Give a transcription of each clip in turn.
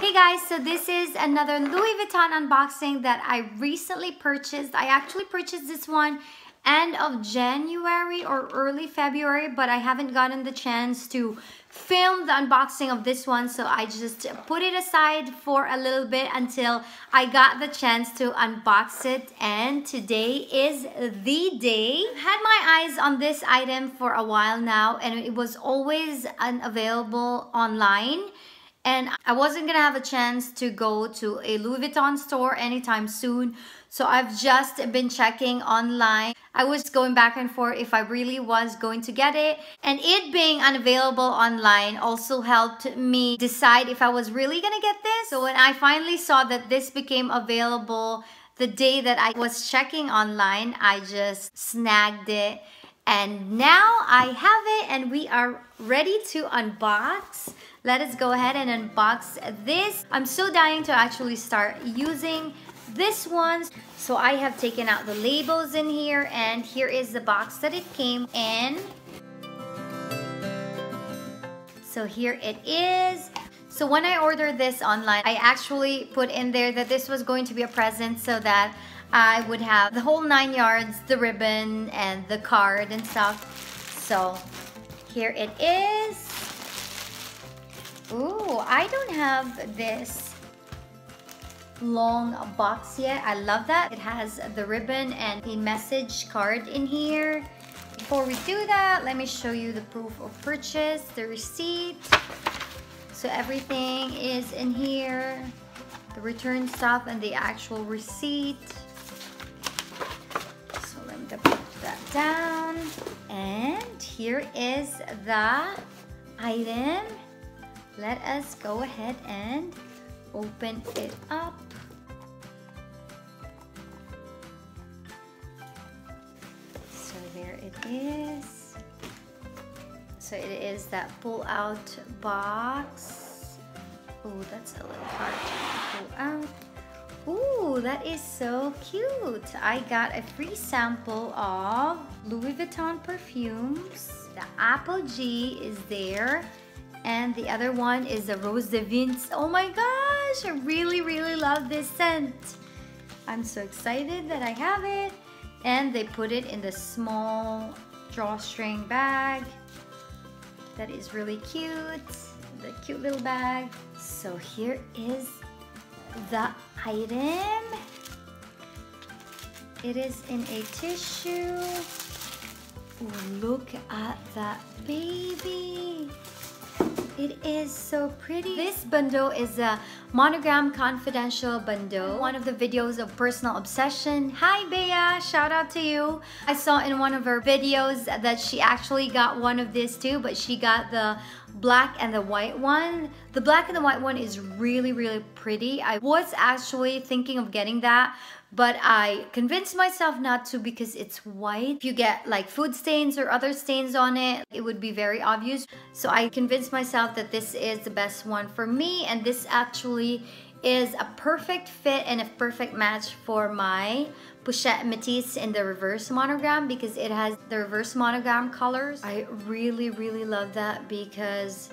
Hey guys, so this is another Louis Vuitton unboxing that I recently purchased. I actually purchased this one end of January or early February, but I haven't gotten the chance to film the unboxing of this one, so I just put it aside for a little bit until I got the chance to unbox it, and today is the day. I've had my eyes on this item for a while now, and it was always unavailable online and I wasn't gonna have a chance to go to a Louis Vuitton store anytime soon. So I've just been checking online. I was going back and forth if I really was going to get it. And it being unavailable online also helped me decide if I was really gonna get this. So when I finally saw that this became available the day that I was checking online I just snagged it and now I have it and we are ready to unbox. Let us go ahead and unbox this. I'm so dying to actually start using this one. So I have taken out the labels in here and here is the box that it came in. So here it is. So when I ordered this online, I actually put in there that this was going to be a present so that I would have the whole nine yards, the ribbon and the card and stuff. So here it is. Ooh, I don't have this long box yet. I love that. It has the ribbon and the message card in here. Before we do that, let me show you the proof of purchase, the receipt. So everything is in here. The return stuff and the actual receipt down. And here is the item. Let us go ahead and open it up. So there it is. So it is that pull out box. Oh, that's a little hard to pull out. Ooh, that is so cute. I got a free sample of Louis Vuitton perfumes. The Apogee is there. And the other one is the Rose des Vents. Oh my gosh, I really, really love this scent. I'm so excited that I have it. And they put it in the small drawstring bag. That is really cute. The cute little bag. So here is the item. It is in a tissue. Ooh, look at that baby. It is so pretty. This bandeau is a monogram confidential bandeau. One of the videos of personal obsession. Hi Bea, shout out to you. I saw in one of her videos that she actually got one of this too, but she got the black and the white one. The black and the white one is really, really pretty. I was actually thinking of getting that, but I convinced myself not to because it's white. If you get like food stains or other stains on it, it would be very obvious. So I convinced myself that this is the best one for me and this actually is a perfect fit and a perfect match for my Pochette Métis in the reverse monogram because it has the reverse monogram colors. I really, really love that because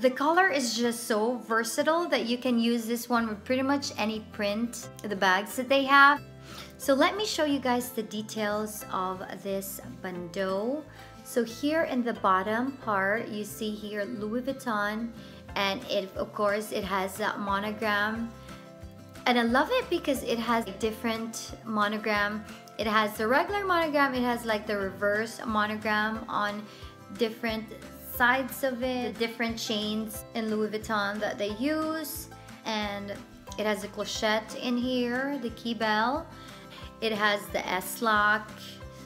the color is just so versatile that you can use this one with pretty much any print, the bags that they have. So let me show you guys the details of this bandeau. So here in the bottom part, you see here Louis Vuitton and it of course it has that monogram. And I love it because it has a different monogram. It has the regular monogram it has like the reverse monogram on different sides of it the different chains in Louis Vuitton that they use. And it has a clochette in here the key bell it has the S-lock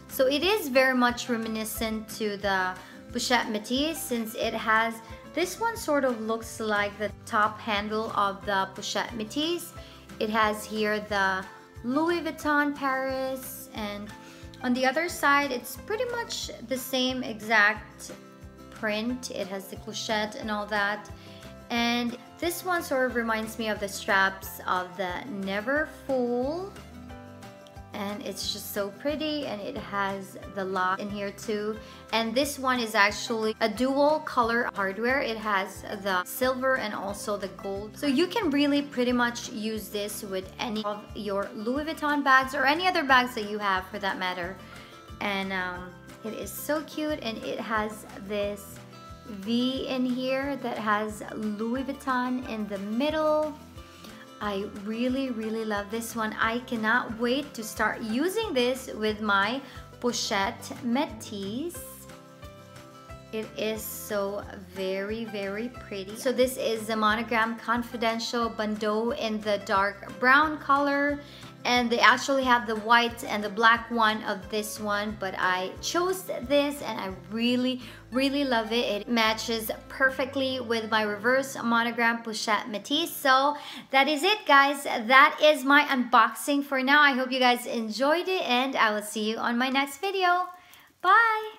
so it is very much reminiscent to the Pochette Métis since it has this one sort of looks like the top handle of the Pochette Métis. It has here the Louis Vuitton Paris and on the other side it's pretty much the same exact print. It has the clochette and all that. And this one sort of reminds me of the straps of the Never and it's just so pretty and it has the lock in here too. And this one is actually a dual color hardware. It has the silver and also the gold. So you can really pretty much use this with any of your Louis Vuitton bags or any other bags that you have for that matter. And um, it is so cute and it has this V in here that has Louis Vuitton in the middle I really, really love this one. I cannot wait to start using this with my Pochette Métis. It is so very, very pretty. So this is the Monogram Confidential Bandeau in the dark brown color and they actually have the white and the black one of this one but I chose this and I really really love it. It matches perfectly with my reverse monogram pochette Métis. So that is it guys. That is my unboxing for now. I hope you guys enjoyed it and I will see you on my next video. Bye